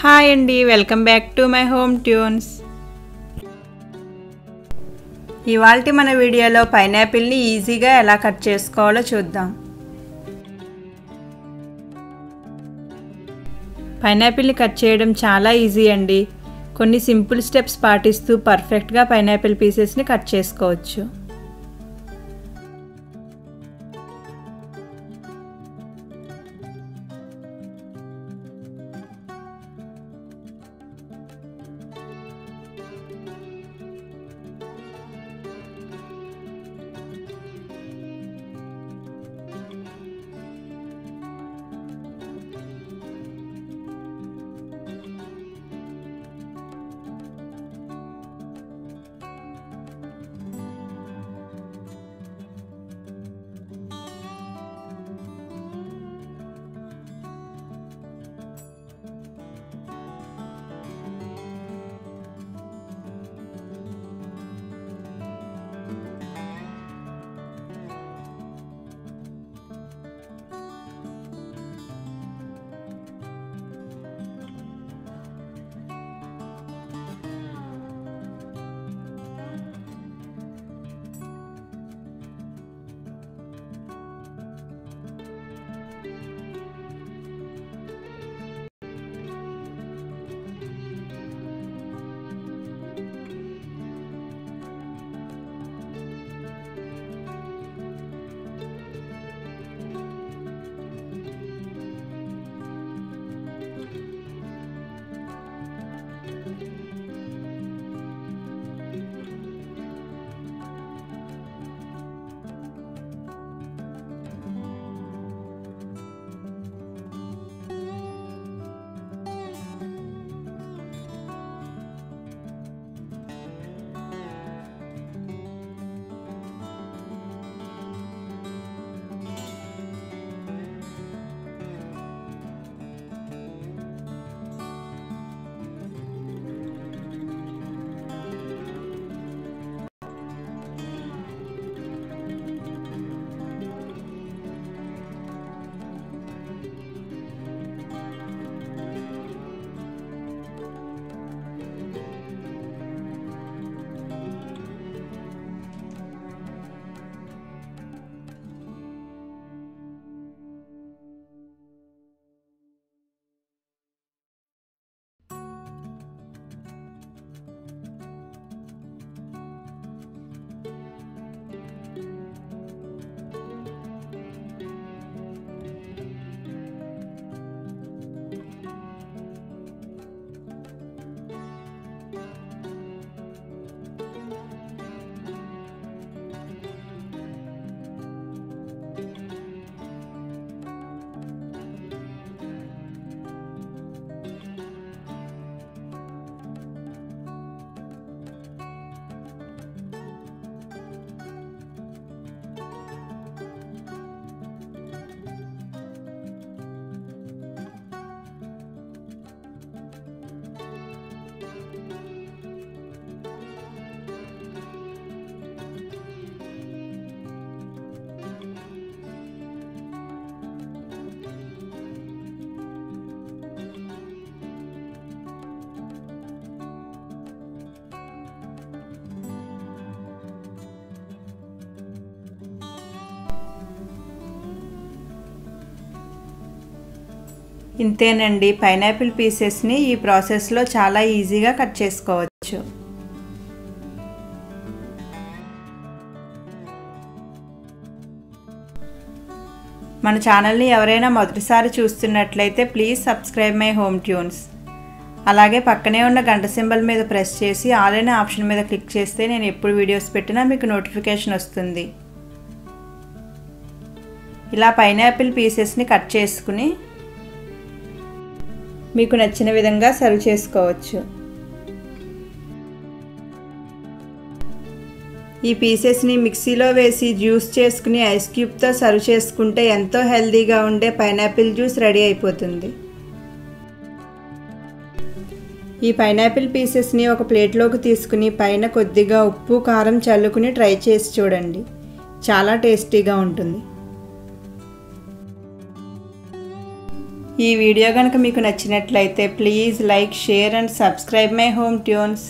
Hi అండి welcome back to my home tunes. ఇవాళ మన వీడియోలో పైనాపిల్ని ఈజీగా ఎలా కట్ చేసుకోవాలో చూద్దాం. పైనాపిల్ని కట్ చేయడం చాలా ఈజీ అండి. కొన్ని సింపుల్ స్టెప్స్ పాటిస్తూ పర్ఫెక్ట్గా పైనాపిల్ పీసెస్ని కట్ చేసుకోవచ్చు. ఇంతేనండి. పైనాపిల్ పీసెస్ని ఈ ప్రాసెస్లో చాలా ఈజీగా కట్ చేసుకోవచ్చు. మన ఛానల్ని ఎవరైనా మొదటిసారి చూస్తున్నట్లయితే please subscribe my home tunes. అలాగే పక్కనే ఉన్న గంట సింబల్ మీద ప్రెస్ చేసి ఆల్ అయిన ఆప్షన్ మీద క్లిక్ చేస్తే నేను ఎప్పుడు వీడియోస్ పెట్టినా మీకు నోటిఫికేషన్ వస్తుంది. ఇలా పైనాపిల్ పీసెస్ని కట్ చేసుకుని మీకు నచ్చిన విధంగా సర్వ్ చేసుకోవచ్చు. ఈ పీసెస్ని మిక్సీలో వేసి జ్యూస్ చేసుకుని ఐస్ క్యూబ్తో సర్వ్ చేసుకుంటే ఎంతో హెల్దీగా ఉండే పైనాపిల్ జ్యూస్ రెడీ అయిపోతుంది. ఈ పైనాపిల్ పీసెస్ని ఒక ప్లేట్లోకి తీసుకుని పైన కొద్దిగా ఉప్పు కారం చల్లుకుని ట్రై చేసి చూడండి. చాలా టేస్టీగా ఉంటుంది. ఈ వీడియో కనుక మీకు నచ్చినట్లయితే please like share and subscribe my home tunes.